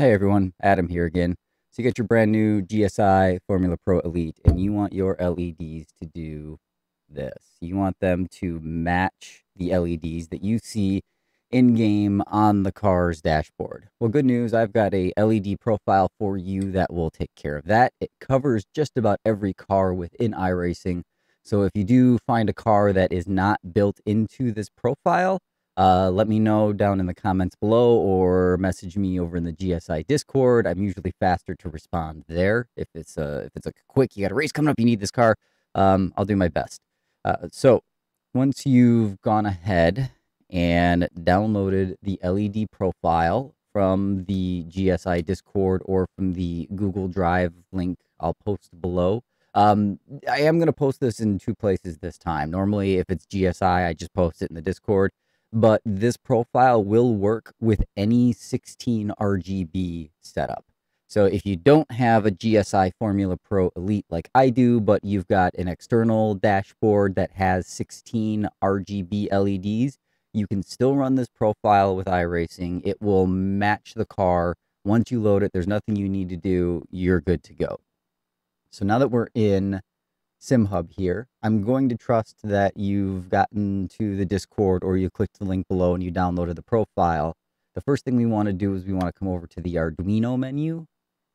Hey everyone, Adam here again. So you got your brand new GSI Formula Pro Elite and you want your LEDs to do this. You want them to match the LEDs that you see in game on the car's dashboard. Well, good news, I've got a LED profile for you that will take care of that. It covers just about every car within iRacing. So if you do find a car that is not built into this profile, uh, let me know down in the comments below or message me over in the GSI Discord. I'm usually faster to respond there. If it's a if it's a quick, you got a race coming up, you need this car. Um, I'll do my best. Uh, so once you've gone ahead and downloaded the LED profile from the GSI Discord or from the Google Drive link I'll post below. Um, I am going to post this in two places this time. Normally, if it's GSI, I just post it in the Discord but this profile will work with any 16 RGB setup. So if you don't have a GSI Formula Pro Elite like I do, but you've got an external dashboard that has 16 RGB LEDs, you can still run this profile with iRacing. It will match the car. Once you load it, there's nothing you need to do. You're good to go. So now that we're in SimHub here. I'm going to trust that you've gotten to the Discord or you clicked the link below and you downloaded the profile. The first thing we want to do is we want to come over to the Arduino menu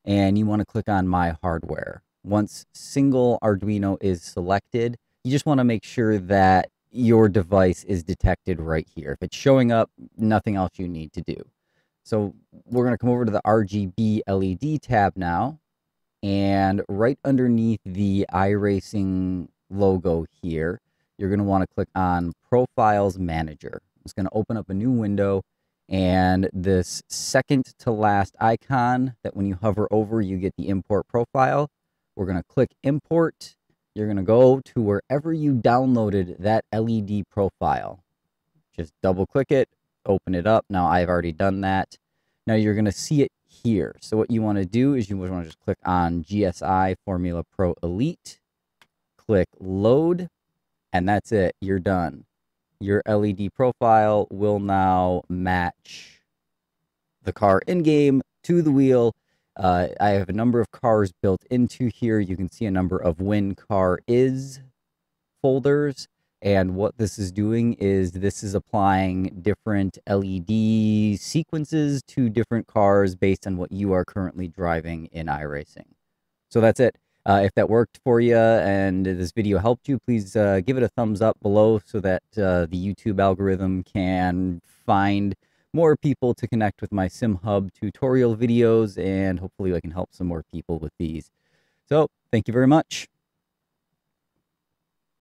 and you want to click on My Hardware. Once single Arduino is selected, you just want to make sure that your device is detected right here. If it's showing up, nothing else you need to do. So we're going to come over to the RGB LED tab now and right underneath the iRacing logo here, you're going to want to click on Profiles Manager. It's going to open up a new window. And this second to last icon that when you hover over, you get the import profile. We're going to click import. You're going to go to wherever you downloaded that LED profile. Just double click it, open it up. Now I've already done that. Now you're going to see it here. So what you want to do is you want to just click on GSI Formula Pro Elite, click load, and that's it. You're done. Your LED profile will now match the car in game to the wheel. Uh, I have a number of cars built into here. You can see a number of win car is folders. And what this is doing is this is applying different LED sequences to different cars based on what you are currently driving in iRacing. So that's it. Uh, if that worked for you and this video helped you, please uh, give it a thumbs up below so that uh, the YouTube algorithm can find more people to connect with my SimHub tutorial videos and hopefully I can help some more people with these. So thank you very much.